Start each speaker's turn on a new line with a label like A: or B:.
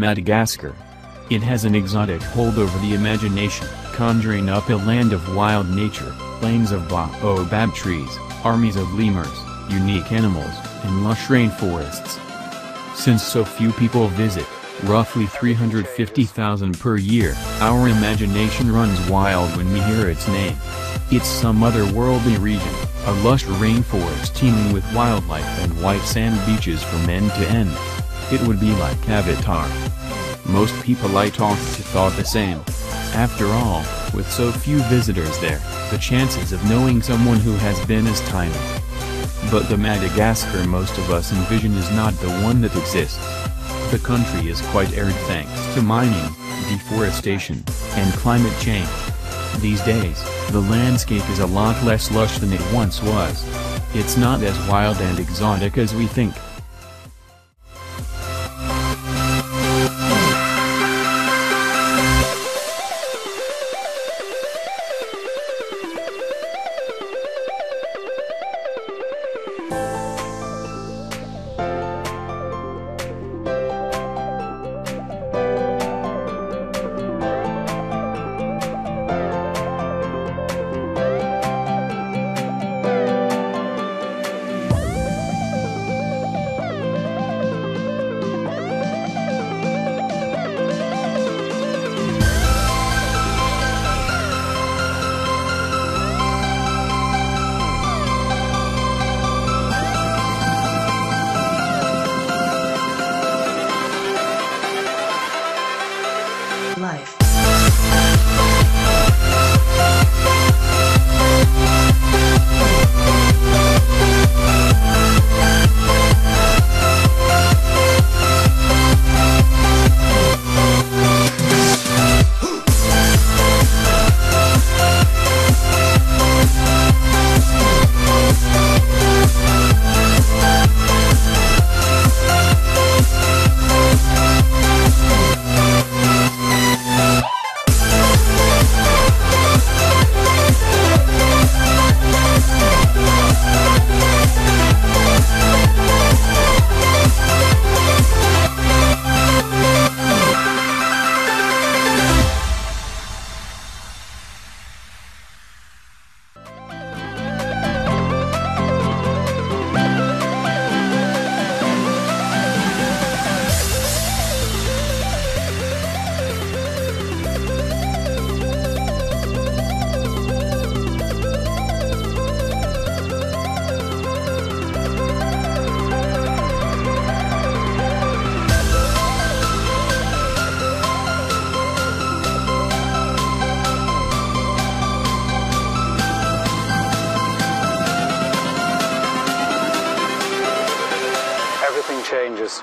A: Madagascar. It has an exotic hold over the imagination, conjuring up a land of wild nature, plains of baobab trees, armies of lemurs, unique animals, and lush rainforests. Since so few people visit, roughly 350,000 per year, our imagination runs wild when we hear its name. It's some otherworldly region, a lush rainforest teeming with wildlife and white sand beaches from end to end. It would be like Avatar. Most people I talked to thought the same. After all, with so few visitors there, the chances of knowing someone who has been is tiny. But the Madagascar most of us envision is not the one that exists. The country is quite arid thanks to mining, deforestation, and climate change. These days, the landscape is a lot less lush than it once was. It's not as wild and exotic as we think.
B: Life.
C: Everything changes.